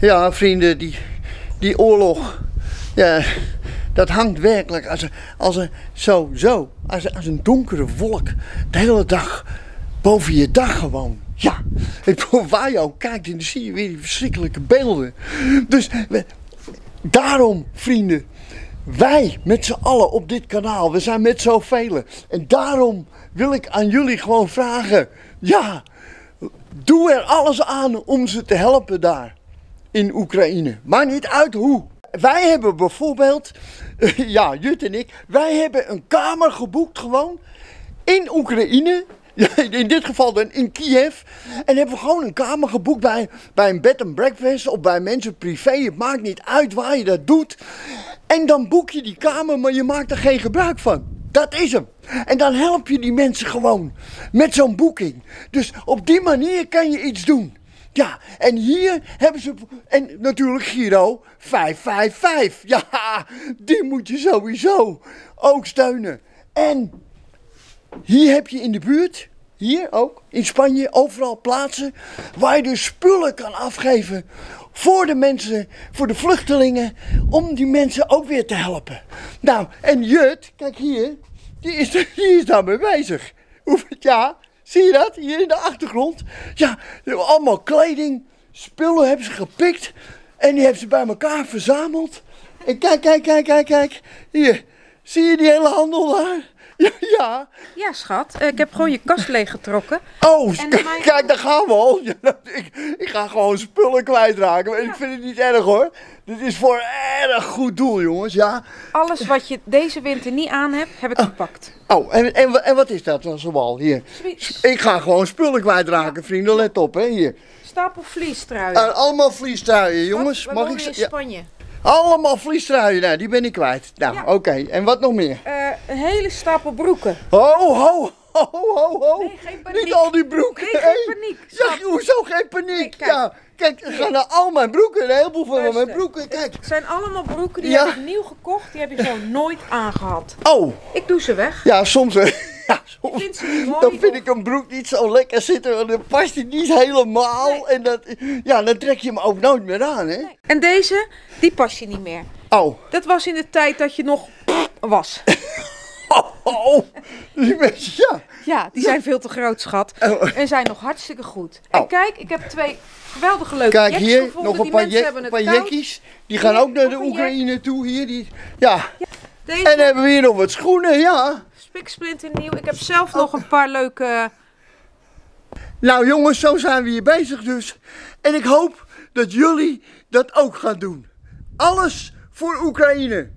Ja, vrienden, die, die oorlog. Ja, dat hangt werkelijk als een, als een, zo, zo, als, als een donkere wolk. De hele dag boven je dag gewoon. Ja, ik waar je ook kijkt, en dan zie je weer die verschrikkelijke beelden. Dus daarom, vrienden, wij met z'n allen op dit kanaal, we zijn met zoveel. En daarom wil ik aan jullie gewoon vragen, ja, doe er alles aan om ze te helpen daar in Oekraïne. Maar niet uit hoe. Wij hebben bijvoorbeeld, ja, Jut en ik, wij hebben een kamer geboekt gewoon in Oekraïne. In dit geval dan in Kiev. En hebben we gewoon een kamer geboekt bij, bij een bed and breakfast of bij mensen privé. Het maakt niet uit waar je dat doet. En dan boek je die kamer, maar je maakt er geen gebruik van. Dat is hem. En dan help je die mensen gewoon met zo'n boeking. Dus op die manier kan je iets doen. Ja, en hier hebben ze. En natuurlijk Giro 555. Ja, die moet je sowieso ook steunen. En hier heb je in de buurt, hier ook, in Spanje, overal plaatsen waar je dus spullen kan afgeven voor de mensen, voor de vluchtelingen, om die mensen ook weer te helpen. Nou, en Jut, kijk hier, die is, die is daarmee bezig. Ja, zie je dat? Hier in de achtergrond. Ja, allemaal kleding, spullen hebben ze gepikt en die hebben ze bij elkaar verzameld. En kijk, kijk, kijk, kijk, kijk. Hier, zie je die hele handel daar? Ja, ja. Schat. eh, Ik heb gewoon je kast leeggetrokken. Oh, En k- mijn- kijk, daar gaan we al. Ja, ik, ik ga gewoon spullen kwijtraken. En ik vind het niet erg hoor. Dit is voor een erg goed doel, jongens. Ja. Alles wat je deze winter niet aan hebt, heb ik gepakt. Oh, en, en, en wat is dat dan zoal? Hier. Ik ga gewoon spullen kwijtraken, vrienden. Let op, hè. Hier. Stapel vliestruien. En allemaal vliestruien, jongens. Mag ik in Spanje. Allemaal vliestruien. Nou, die ben ik kwijt. Nou, Ja. oké. En wat nog meer? Eh, een hele stapel broeken. Ho, ho, ho, ho, ho. Nee, geen paniek. Niet al die broeken. Nee, geen paniek, Ja, hoezo geen paniek? Nee, ja, kijk, er gaan naar al mijn broeken. Een heleboel van Luister. mijn broeken. Kijk. Het zijn allemaal broeken die Ja. heb ik nieuw gekocht. Die heb je zo nooit aangehad. Oh, Ik doe ze weg. ja, soms, ja, soms dan vind ik een broek niet zo lekker zitten, want dan past hij niet helemaal. Nee. En dat, ja, dan trek je hem ook nooit meer aan, hè? En deze, die pas je niet meer. Oh, Dat was in de tijd dat je nog was. oh, oh. Die mensen, ja. Ja, die zijn veel te groot, schat. Oh. En zijn nog hartstikke goed. En Oh. kijk, ik heb twee geweldige leuke Kijk hier, gevonden. nog een paar, jek- paar jekkies. Die gaan ook naar de. Oekraïne toe, hier. Die, ja. Deze En dan hebben we hier nog wat schoenen, ja. Spiksplinter nieuw. Ik heb zelf nog een paar leuke... Nou jongens, zo zijn we hier bezig dus. En ik hoop dat jullie dat ook gaan doen. Alles voor Oekraïne.